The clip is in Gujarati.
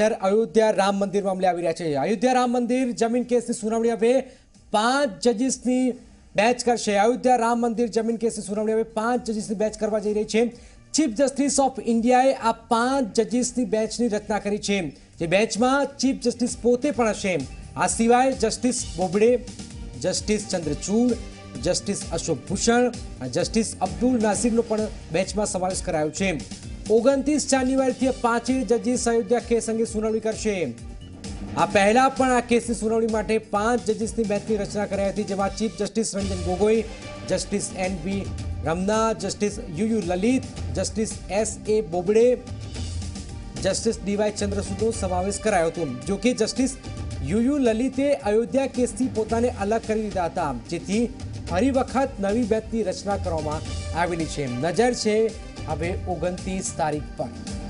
ત્યારે અયોધ્યા રામ મંદિર મામલે આવી રહ્યા છે. અયોધ્યા રામ મંદિર જમીન કેસની સુનાવણી હવે પાંચ જજીસની બેચ કરશે. અયોધ્યા રામ મંદિર જમીન કેસની સુનાવણી હવે પાંચ જજીસની બેચ કરવા જઈ રહી છે. ચીફ જસ્ટિસ ઓફ ઇન્ડિયાએ આ પાંચ જજીસની બેચની રચના કરી છે. જે બેચમાં ચીફ જસ્ટિસ પોતે પણ હશે. આ સિવાય justice Bobde, justice Chandrachud, justice Ashok Bhushan justice Abdul નાસીરનો પણ બેચમાં સમાવેશ કરાયો છે. ઓગણત્રીસ જાન્યુઆરીથી પાંચેય જજીસ અયોધ્યા કેસ અંગે સુનાવણી કરશે. આ પહેલા પણ આ કેસની સુનાવણી માટે પાંચ જજીસની બેચની રચના કરાઈ હતી, જેમાં chief justice Ranjan Gogoi, justice N B Ramana, justice U U Lalit, justice S A Bobde, justice D Y ચંદ્રસૂડનો સમાવેશ કરાયો હતો. જો કે જસ્ટિસ યુ યુ લલિતે અયોધ્યા કેસથી પોતાને અલગ કરી દીધા હતા. જેથી ફરી વખત નવી બેચની રચના કરવામાં આવેલી છે. નજર છે હવે ઓગણત્રીસ તારીખ પર